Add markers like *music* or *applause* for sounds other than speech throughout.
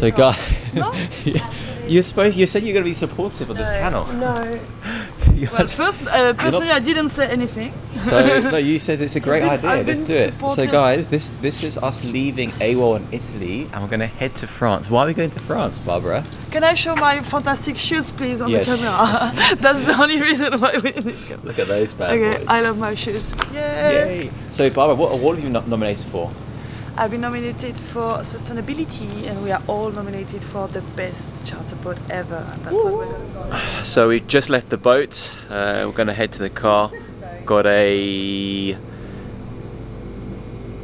No, no. So, guy, No? *laughs* you're supposed. You said you're going to be supportive of this channel. No. *laughs* You Well, first, uh, personally, I didn't say anything. so no, *laughs* you said it's a great been- idea. I've Let's do it. So, guys, this this is us leaving AWOL in Italy, and we're going to head to France. Why are we going to France, Barbara? Can I show my fantastic shoes, please, on Yes. the camera? That's the only reason why we need this camera. Look at those bad Okay, boys. I love my shoes. Yay! Yay! So, Barbara, what award have you no- nominated for? I've been nominated for sustainability, and we are all nominated for the best charter boat ever. So we just left the boat. Uh, we're going to head to the car. Got a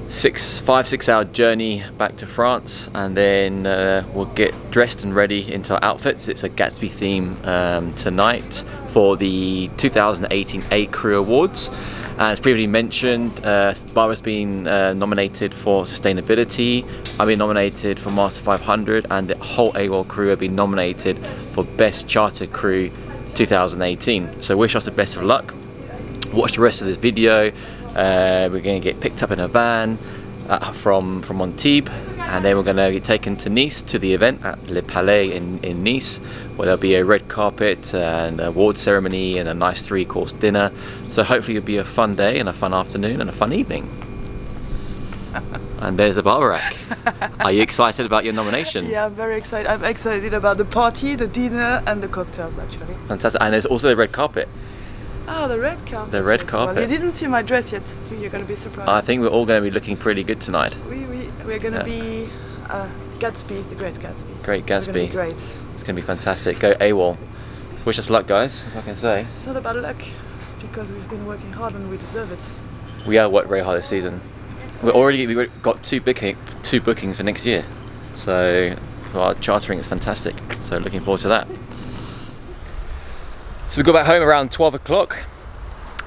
six, five, six hour journey back to France, and then uh, we'll get dressed and ready into our outfits. It's a Gatsby theme um, tonight for the 2018 A Crew Awards. As previously mentioned, uh, Barbara's been uh, nominated for sustainability. I've been nominated for Master 500, and the whole AWOL crew have been nominated for Best Charter Crew 2018. So wish us the best of luck. Watch the rest of this video. Uh, we're going to get picked up in a van uh, from from Antibes, and then we're going to be taken to Nice to the event at Le Palais in, in Nice, where there'll be a red carpet and a award ceremony and a nice three-course dinner. So hopefully it'll be a fun day and a fun afternoon and a fun evening. *laughs* and there's the Barbarack. Are you excited about your nomination? Yeah, I'm very excited. I'm excited about the party, the dinner, and the cocktails, actually. Fantastic. And there's also the red carpet. Ah, the red carpet. The red yes. Well, carpet. you didn't see my dress yet. You're gonna be surprised. I think we're all going to be looking pretty good tonight. we we we're gonna Yeah. be uh, Gatsby, the Great Gatsby. Great We're gonna be Gatsby. great. It's going to be fantastic. Go AWOL. Wish us luck, guys, if I can say. It's not about luck. It's because we've been working hard and we deserve it. We are worked very hard this season. We're already we got two booking two bookings for next year, so our chartering is fantastic. So looking forward to that. So we got back home around 12 o'clock.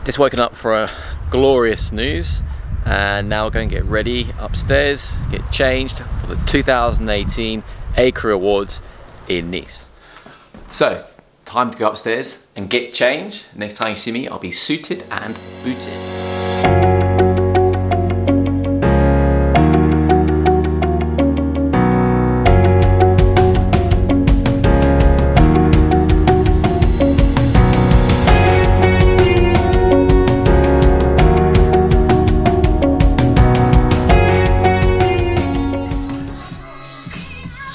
Just woken up for a glorious snooze, and now we're going to get ready upstairs, get changed for the 2018 A Crew Awards in Nice. So, time to go upstairs and get changed. Next time you see me, I'll be suited and booted.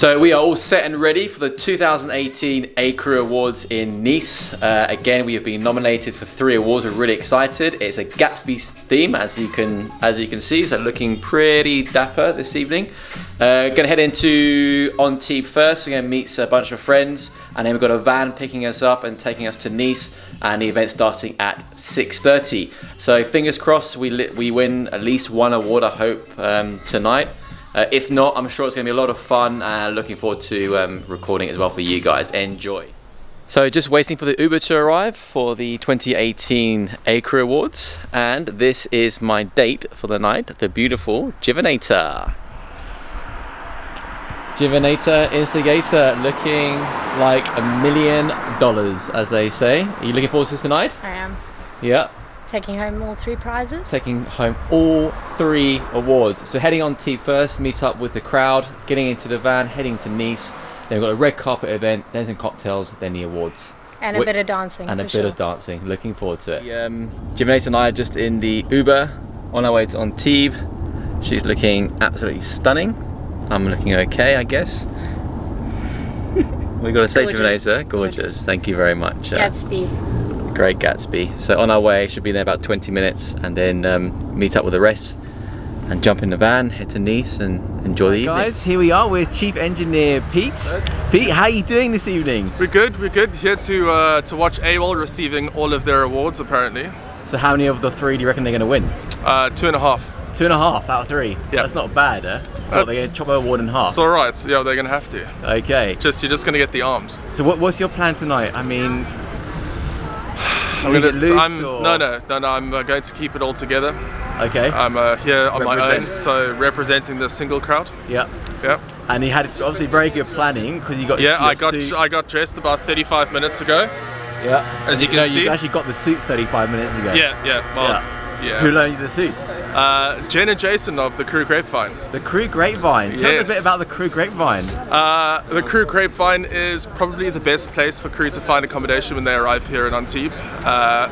So we are all set and ready for the 2018 A Crew Awards in Nice. Uh, again, we have been nominated for three awards. We're really excited. It's a Gatsby theme, as you can as you can see. So looking pretty dapper this evening. Uh, gonna head into Antibes first. We're gonna meet a bunch of friends, and then we've got a van picking us up and taking us to Nice. And the event starting at 6:30. So fingers crossed, we we win at least one award. I hope um, tonight. Uh, if not, I'm sure it's going to be a lot of fun and looking forward to um, recording it as well for you guys. Enjoy. So just waiting for the Uber to arrive for the 2018 A Crew Awards and this is my date for the night, the beautiful Givinator. Givinator Instigator looking like a million dollars as they say. Are you looking forward to this tonight? I am Yeah. Taking home all three prizes. taking home all three awards. So heading Antibes first, meet up with the crowd, getting into the van, heading to Nice. Then we've got a red carpet event, then some cocktails, then the awards. and a Wait- bit of dancing. And a for bit sure. of dancing. Looking forward to it. Um, Jimenez and I are just in the Uber on our way to Antibes. She's looking absolutely stunning. I'm looking okay, I guess. *laughs* We've got to say, Gorgeous. Jimenez, gorgeous. Thank you very much. Uh, Gatsby. Great Gatsby. So on our way, should be there about 20 minutes, and then um, meet up with the rest, and jump in the van, head to Nice, and enjoy the evening. Guys, here we are with Chief Engineer Pete. Pete, how are you doing this evening? We're good, we're good. Here to uh, to watch AWOL receiving all of their awards apparently. So how many of the three do you reckon they're going to win? Uh, two and a half. Two and a half out of three. Yeah. That's not bad, eh? So they're going to chop our award in half. It's alright, yeah, they're gonna have to. Okay. Just You're just gonna get the arms. So what, what's your plan tonight? I mean, I'm gonna, loose I'm, or- no, no, no, no, I'm uh, going to keep it all together. okay. I'm uh, here on my own, so representing the single crowd. yeah. Yeah, And he had obviously very good planning because you got yeah. your I got suit. I got dressed about 35 minutes ago. yeah. As you can no, see. you actually got the suit 35 minutes ago. Yeah, yeah. Well, yeah. Who loaned you the suit? Uh, Jen and Jason of the Crew Grapevine. The Crew Grapevine. Tell us a bit about the Crew Grapevine. Uh, the Crew Grapevine is probably the best place for crew to find accommodation when they arrive here in Antibes, uh,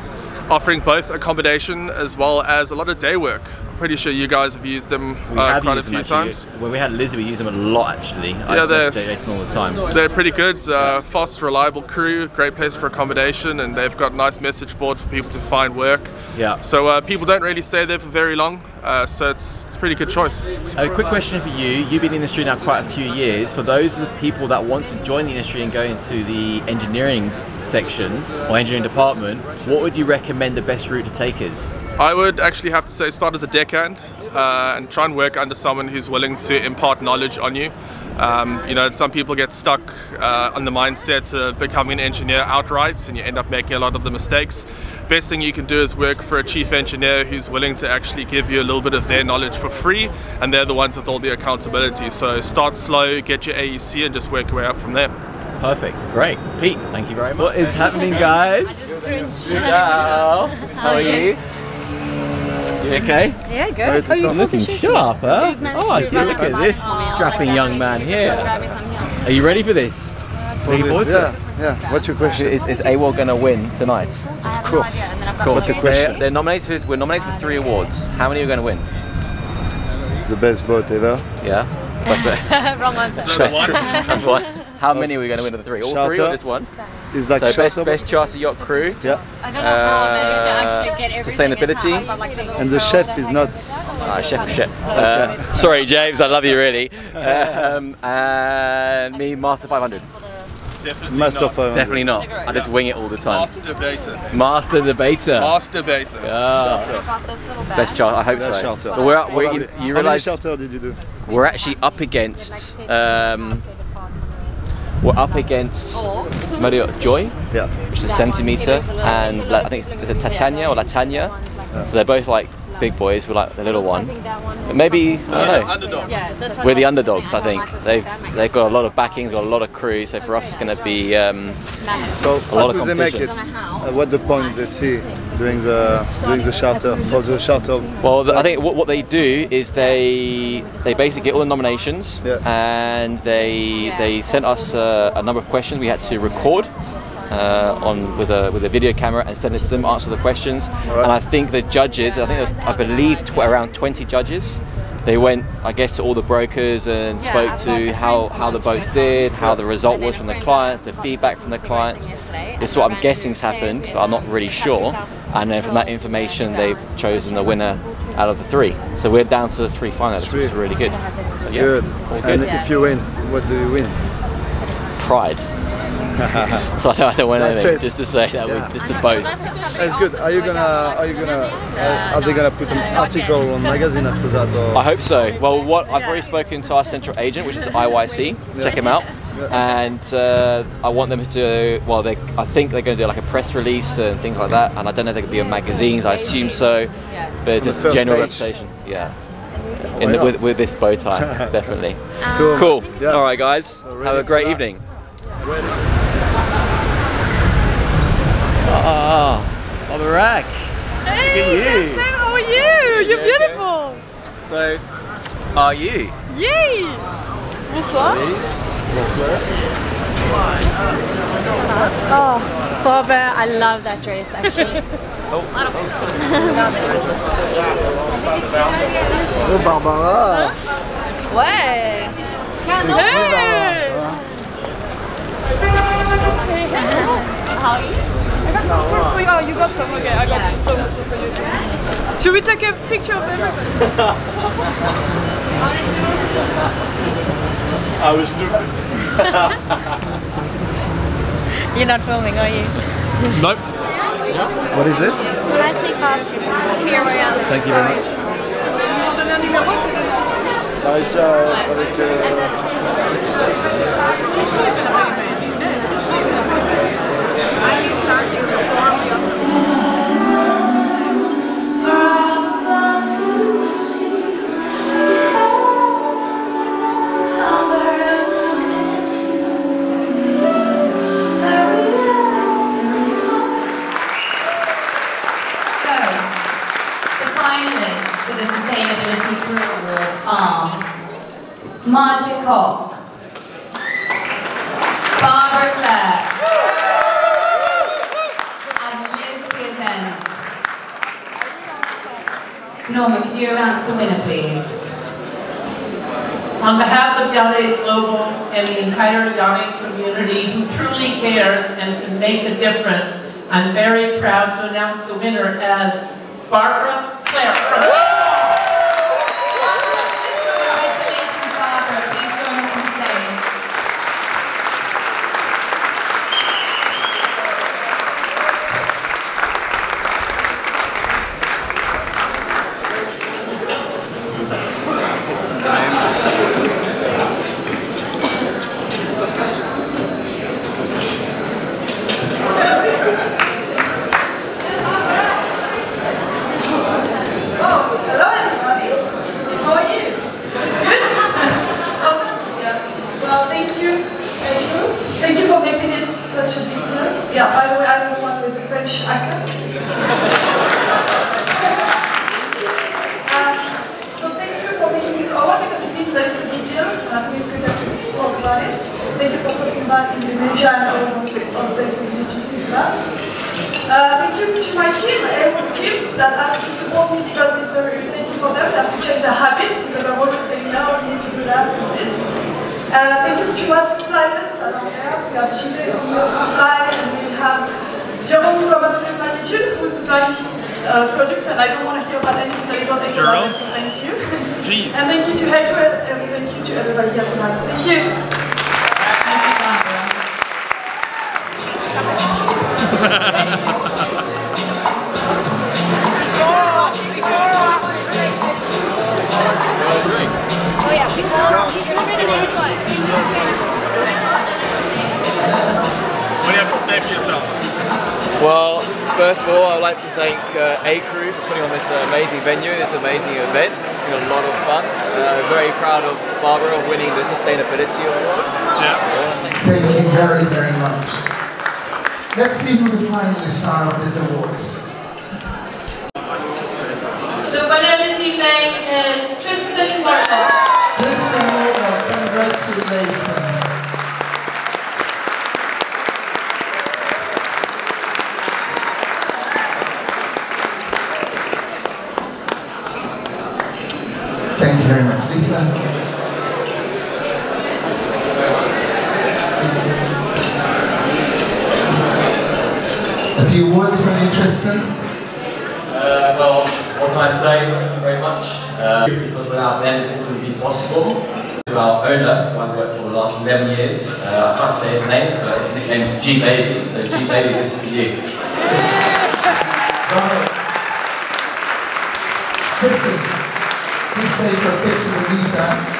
offering both accommodation as well as a lot of day work. I'm pretty sure you guys have used them uh, quite a few times. When we had Lizzie, we used them a lot actually. I Yeah, they're- Jason all the time. They're pretty good, uh, fast, reliable crew, great place for accommodation, and they've got a nice message board for people to find work. Yeah. So uh, people don't really stay there for very long, uh, so it's, it's a pretty good choice. A quick question for you. You've been in the industry now quite a few years. For those people that want to join the industry and go into the engineering section or engineering department, what would you recommend the best route to take is? I would actually have to say start as a deckhand uh, and try and work under someone who's willing to impart knowledge on you. Um, you know, some people get stuck uh, on the mindset of becoming an engineer outright and you end up making a lot of the mistakes. Best thing you can do is work for a chief engineer who's willing to actually give you a little bit of their knowledge for free and they're the ones with all the accountability. So start slow, get your AEC and just work your way up from there. Perfect. Great. Pete, thank you very much. What is happening, guys? Ciao. How are you? *laughs* You okay? Yeah, good. Oh, you're looking sharp, huh? Oh, I do. Look at this strapping young man here. Are you ready for this? Looking forward to? Yeah, yeah. What's your question? Is, is AWOL going to win tonight? Of course. Cool. What's the They're, question? they're nominated. We're nominated for three awards. How many are going to win? The best boat ever. Yeah. *laughs* What's that? Wrong answer. That's one. *laughs* How many are we going to win of the three? All three or Charter. just one? It's like So best, charter best charter yacht crew. Yeah. I don't know how I to actually get Uh, everything sustainability. time, but like the And the chef is not. Ah, chef, chef. Uh, sorry, James. I love you really. Um, and me, Master 500. Definitely Master not. 500. Definitely not. I just wing it all the time. Master debater. Master debater. Master debater. Ah, got this little bag. best charter. I hope Best so. charter. But we're, we're, How you, many- you How many charter did you do? we're actually up against um, we're up against Marriott Joy, Yeah. which is a centimeter, and like, I think it's, is it Titania or Latanya. So they're both like big boys. We're like the little one. But maybe I don't know. Underdog. Yeah, this one We're the underdogs, I I think. They've this. That makes they've got a lot of backings, got a lot of crew. So for us, it's going to be um, So lot how of do they make it? Uh, what the points they see during the during the charter for the? Well, the, I think what, what they do is they they basically get all the nominations Yeah. and they they sent us uh, a number of questions we had to record uh, on with a with a video camera and send it to them, answer the questions. Alright. And I think the judges, I think was, I believe tw- around 20 judges. They went, I guess, to all the brokers and Yeah, spoke to the how, how the boats did, how the result was from the clients, the feedback from the clients. Yesterday, This is what I I'm ran guessing's two days happened, but I'm not really sure. And then from that information, they've chosen the winner out of the three. So we're down to the three finalists, which is really good. So yeah, Good. all And if you win, what do you win? Pride. *laughs* so I don't, I don't want That's anything, it. just to say that, Yeah. we, just to boast. It's good. Are you gonna? Are you gonna? Uh, are they gonna put an article on magazine after that? Or? I hope so. Well, what I've already spoken to our central agent, which is IYC. Check him out. And uh, I want them to. Well, they. I think they're going to do like a press release and things like that. And I don't know if they're going to be in magazines. I assume so. But it's just general page. reputation. Yeah. In the, with, with this bow tie, *laughs* definitely. Cool. Cool. Yeah. All right, guys. Have a great evening. Oh, Barbara Rack. Hey, Look at you. Captain, how are you? You're Yeah, okay. beautiful. So, are you? Yay! Bonsoir. Oh, Barbara, I love that dress actually. *laughs* Oh *laughs* Barbara. Ouais. Hey! How are you? I got some fruits you. Oh, you got some. Okay, I got you some some for you. Should we take a picture of everybody? *laughs* I was stupid. *laughs* You're not filming, are you? Nope. What is this? Can I sneak past you? Here we are. Thank you very much. Ils ont donné un numéro, yachting community who truly cares and can make a difference, I'm very proud to announce the winner as Barbara Clare from Congratulations, Barbara. Please join us on stage. Oh, hello everybody. How are you? Good? oh, yeah. Well, thank you, Andrew. Thank you for making it such a big deal. Yeah, by the way, I'm the one with the French accent. um, so thank you for making this over because it means that it's a big deal. And I think it's good that we talk about it. Thank you for talking about Indonesia and all those other places beautiful stuff. Uh, thank you to my team, every team that has to support me because it's very irritating for them. They have to change their habits because I want to say now we need to do that and this. Uh, thank you to my suppliers that are there. We have Gilles from and Jerome from Absolute who's supplying uh, products and I don't want to hear about anything that is not Jerome? thank you. Gee. and thank you to Hatred and thank you to everybody here tonight. Thank you. Thank you, say for yourself? Well, first of all, I'd like to thank uh, A Crew for putting on this uh, amazing venue, this amazing event. It's been a lot of fun. Uh, very proud of Barbara of winning the Sustainability Award. Yeah. Thank you very, very much. Let's see who the finalists are of these awards. So winner this evening is Tristan Morgan. A few words from you, Tristan. Uh, well, what can I say? Thank you very much. Uh, because without them, this wouldn't be possible. To our owner, who I've worked for the last 11 years, uh, I can't say his name, but his nickname is G Baby. So G Baby, this is for you. Right. Kristen, please take a picture with Lisa.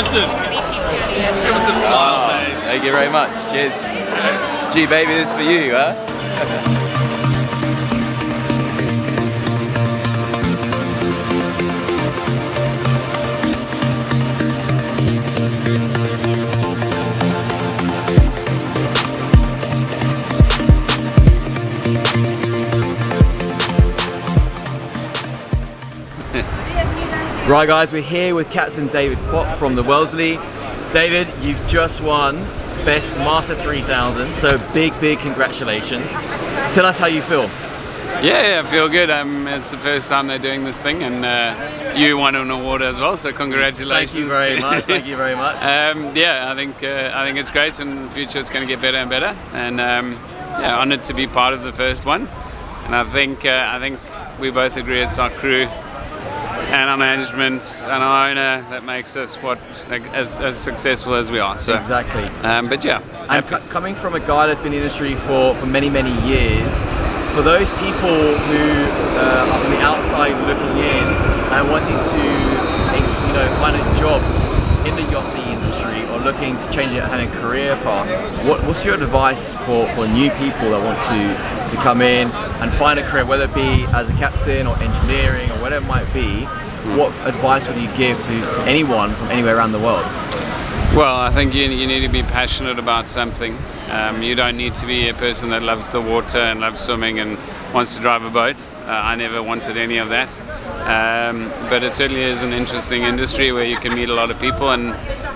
Tristan. Give us a smile. Thank you very much. Cheers. G baby, this is for you, huh? *laughs* Right guys, we're here with Captain David Popp from the Wellesley. David, you've just won Best Master 3000, so big, big congratulations. Tell us how you feel. Yeah, yeah, I feel good. Um, it's the first time they're doing this thing, and uh, you won an award as well. So congratulations. Thank you very much, thank you very much. *laughs* um, yeah, I think uh, I think it's great, and in the future it's going to get better and better. And um, yeah, honoured to be part of the first one. And I think uh, I think we both agree it's our crew and our management and our owner that makes us what as, as successful as we are. So Exactly. Um, but yeah, And co- coming from a guy that's been in the industry for, for many, many years, for those people who uh, are from the outside looking in and wanting to, you know, find a job in the yachting industry or looking to change it a career path, what, what's your advice for, for new people that want to, to come in and find a career, whether it be as a captain or engineering or whatever it might be? What advice would you give to, to anyone from anywhere around the world? Well, I think you, you need to be passionate about something. Um, you don't need to be a person that loves the water and loves swimming and wants to drive a boat. Uh, I never wanted any of that. Um, but it certainly is an interesting industry where you can meet a lot of people, and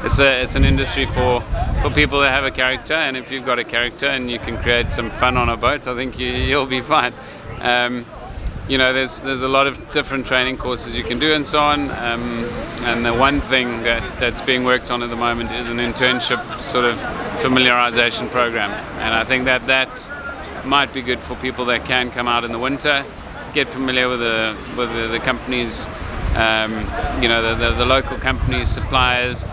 it's a it's an industry for for people that have a character. And if you've got a character and you can create some fun on a boat, I think you, you'll be fine. Um, you know, there's there's a lot of different training courses you can do and so on. Um, and the one thing that, that's being worked on at the moment is an internship sort of familiarization program. And I think that that might be good for people that can come out in the winter, get familiar with the with the, the companies, um, you know, the, the, the, local companies, suppliers.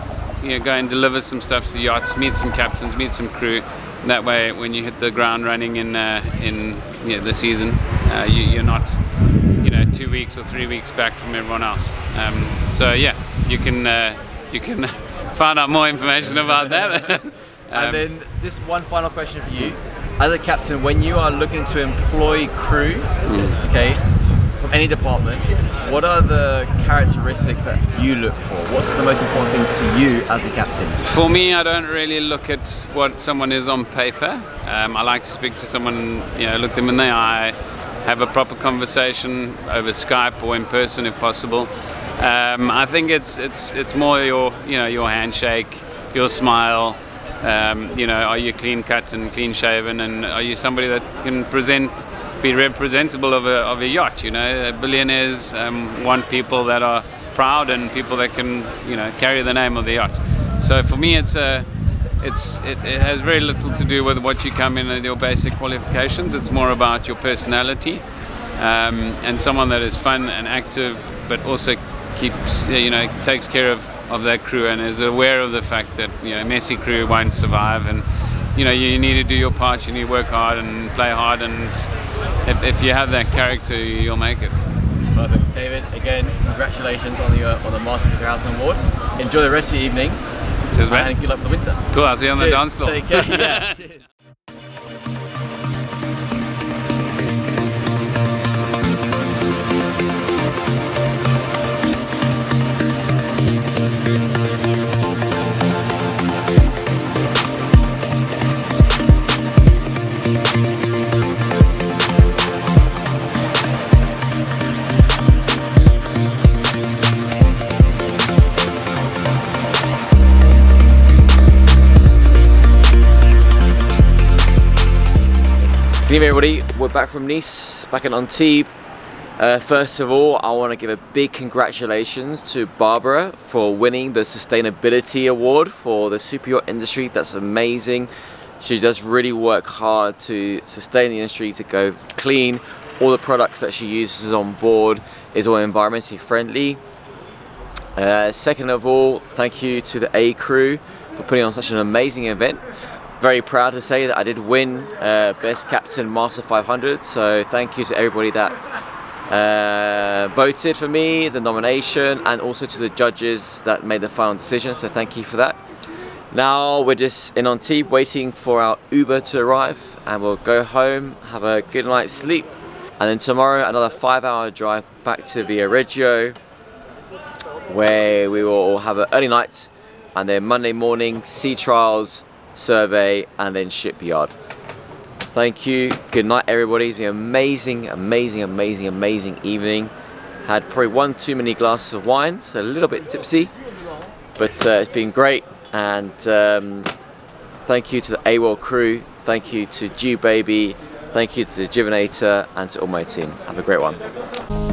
You know, go and deliver some stuff to the yachts, meet some captains, meet some crew. That way, when you hit the ground running in uh, in you know, the season, uh, you, you're not you know two weeks or three weeks back from everyone else. Um, so yeah, you can uh, you can *laughs* find out more information about that. *laughs* um, and then just one final question for you as a captain, when you are looking to employ crew, mm. okay, from any department, what are the characteristics that you look for? What's the most important thing to you as a captain? For me, I don't really look at what someone is on paper. Um, I like to speak to someone, you know, look them in the eye, have a proper conversation over Skype or in person if possible. Um, I think it's it's it's more your you know your handshake, your smile. Um, you know, are you clean cut and clean shaven, and are you somebody that can present, be representable of a, of a yacht? You know, billionaires um, want people that are proud and people that can, you know, carry the name of the yacht. So for me, it's a, it's it, it has very little to do with what you come in and your basic qualifications. It's more about your personality um, and someone that is fun and active, but also keeps, you know, takes care of of their crew and is aware of the fact that you know messy crew won't survive. And you know you need to do your part. You need to work hard and play hard. And if, if you have that character you'll make it. Perfect. David again congratulations on the uh, on the Master 2000 award. Enjoy the rest of the evening Cheers, man. and good luck for the winter cool I'll see you on Cheers. the dance floor take care *laughs* yeah. Evening everybody, we're back from Nice, back in Antibes. Uh, first of all, I want to give a big congratulations to Barbara for winning the Sustainability Award for the super yacht industry. That's amazing. She does really work hard to sustain the industry, to go clean. All the products that she uses on board is all environmentally friendly. Uh, second of all, thank you to the A crew for putting on such an amazing event very proud to say that I did win uh, Best Captain Master 500 so thank you to everybody that uh, voted for me, the nomination and also to the judges that made the final decision so thank you for that. Now we're just in Antibes waiting for our Uber to arrive and we'll go home, have a good night's sleep and then tomorrow another five hour drive back to Viareggio where we will have an early night and then Monday morning sea trials survey, and then shipyard. Thank you. Good night, everybody. It's been amazing, amazing, amazing, amazing evening. Had probably one too many glasses of wine, so a little bit tipsy, but uh, it's been great. And um, thank you to the AWOL crew. Thank you to G Baby. Thank you to the Jivinator and to all my team. Have a great one.